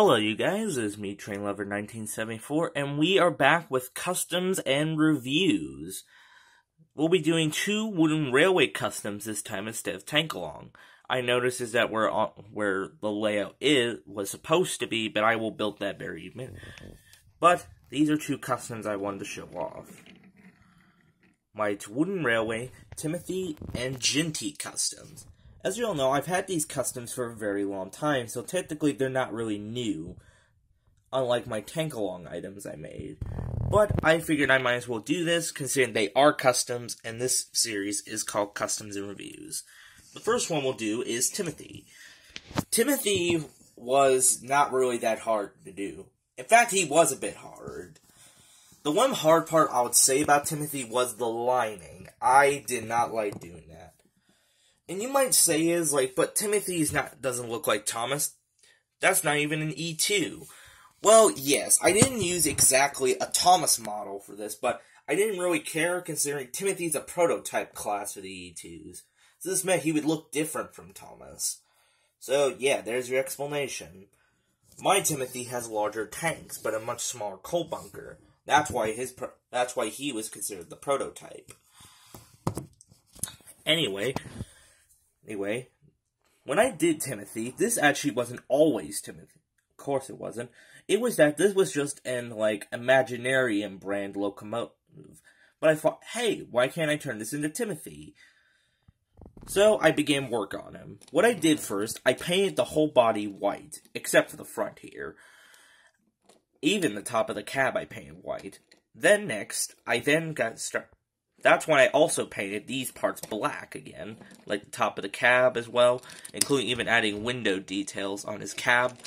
Hello, you guys. It's me, Train Lover 1974, and we are back with customs and reviews. We'll be doing two wooden railway customs this time instead of tank along. I noticed is that where on, where the layout is was supposed to be, but I will build that very minute. But these are two customs I wanted to show off. My wooden railway, Timothy and Jinty customs. As you all know, I've had these customs for a very long time, so technically they're not really new, unlike my tank-along items I made. But I figured I might as well do this, considering they are customs, and this series is called Customs and Reviews. The first one we'll do is Timothy. Timothy was not really that hard to do. In fact, he was a bit hard. The one hard part I would say about Timothy was the lining. I did not like doing that. And you might say is like, but Timothy's not doesn't look like Thomas. That's not even an E2. Well, yes, I didn't use exactly a Thomas model for this, but I didn't really care considering Timothy's a prototype class for the E2s. So this meant he would look different from Thomas. So yeah, there's your explanation. My Timothy has larger tanks, but a much smaller coal bunker. That's why his that's why he was considered the prototype. Anyway, Anyway, when I did Timothy, this actually wasn't always Timothy. Of course it wasn't. It was that this was just an, like, Imaginarium brand locomotive. But I thought, hey, why can't I turn this into Timothy? So I began work on him. What I did first, I painted the whole body white, except for the front here. Even the top of the cab I painted white. Then next, I then got start that's when I also painted these parts black again, like the top of the cab as well, including even adding window details on his cab.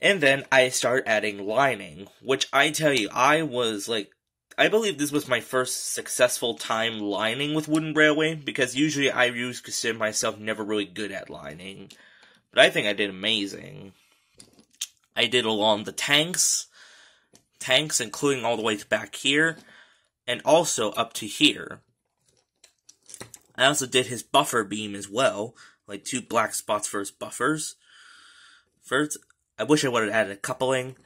And then I started adding lining, which I tell you, I was like, I believe this was my first successful time lining with Wooden Railway, because usually I used to consider myself never really good at lining. But I think I did amazing. I did along the tanks, tanks including all the way back here, and also up to here. I also did his buffer beam as well, like two black spots for his buffers. First, I wish I would have added a coupling.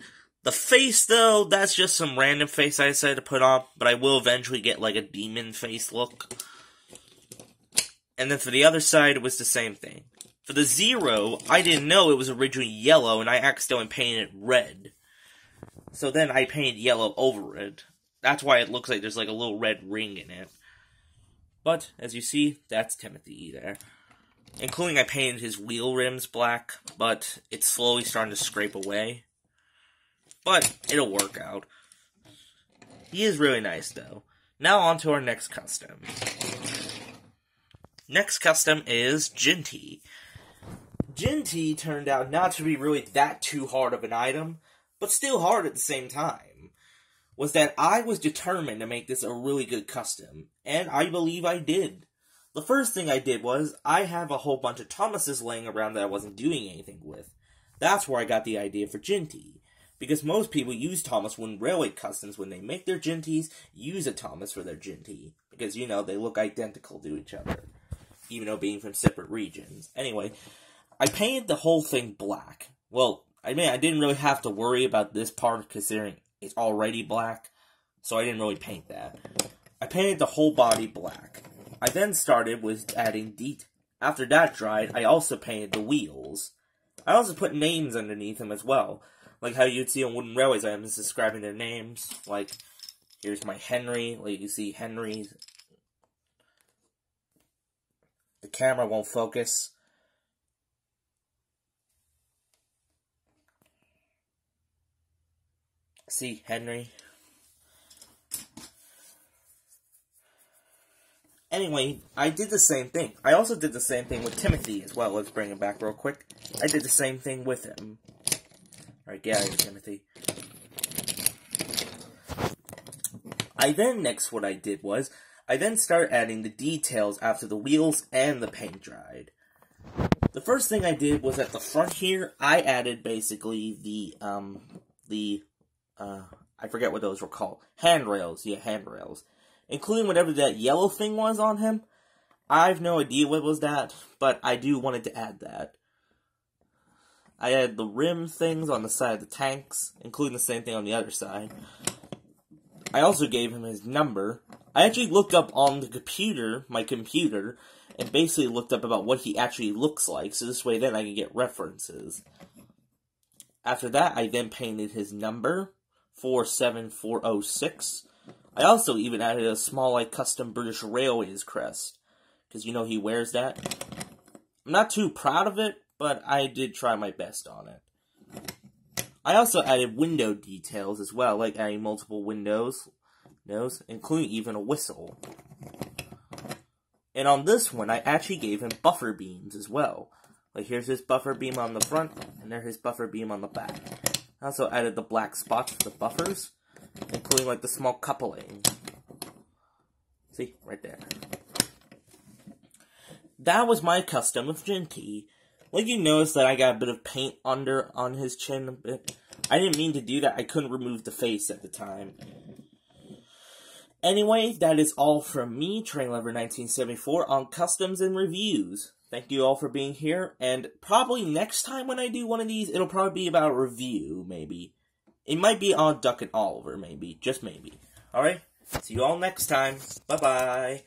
The face, though, that's just some random face I decided to put on, but I will eventually get like a demon face look. And then for the other side, it was the same thing. For the zero, I didn't know it was originally yellow, and I accidentally painted it red. So then I painted yellow over it. That's why it looks like there's like a little red ring in it. But, as you see, that's Timothy there. Including I painted his wheel rims black, but it's slowly starting to scrape away. But, it'll work out. He is really nice, though. Now on to our next custom. Next custom is Jinty. Jinty turned out not to be really that too hard of an item, but still hard at the same time was that I was determined to make this a really good custom, and I believe I did. The first thing I did was, I have a whole bunch of Thomases laying around that I wasn't doing anything with. That's where I got the idea for Jinty. Because most people use Thomas when railway customs, when they make their Jinties, use a Thomas for their Jinty. Because, you know, they look identical to each other. Even though being from separate regions. Anyway, I painted the whole thing black. Well, I mean, I didn't really have to worry about this part considering it's already black, so I didn't really paint that. I painted the whole body black. I then started with adding detail. After that dried, I also painted the wheels. I also put names underneath them as well, like how you'd see on wooden railways items describing their names. Like, here's my Henry, like you see Henry. The camera won't focus. See, Henry. Anyway, I did the same thing. I also did the same thing with Timothy as well. Let's bring him back real quick. I did the same thing with him. Alright, get out of here, Timothy. I then, next what I did was, I then start adding the details after the wheels and the paint dried. The first thing I did was at the front here, I added basically the, um, the uh, I forget what those were called. Handrails, yeah, handrails. Including whatever that yellow thing was on him. I've no idea what was that, but I do wanted to add that. I added the rim things on the side of the tanks, including the same thing on the other side. I also gave him his number. I actually looked up on the computer, my computer, and basically looked up about what he actually looks like, so this way then I can get references. After that, I then painted his number, 47406. I also even added a small, like, custom British Railways crest, because you know he wears that. I'm not too proud of it, but I did try my best on it. I also added window details as well, like adding multiple windows, nose, including even a whistle. And on this one, I actually gave him buffer beams as well. Like here's his buffer beam on the front, and there's his buffer beam on the back. I also added the black spots for the buffers, including like the small coupling. See, right there. That was my custom of Jinty. Like you notice that I got a bit of paint under on his chin. I didn't mean to do that. I couldn't remove the face at the time. Anyway, that is all from me, Train Lover 1974, on customs and reviews. Thank you all for being here, and probably next time when I do one of these, it'll probably be about review, maybe. It might be on Duck and Oliver, maybe. Just maybe. Alright? See you all next time. Bye-bye.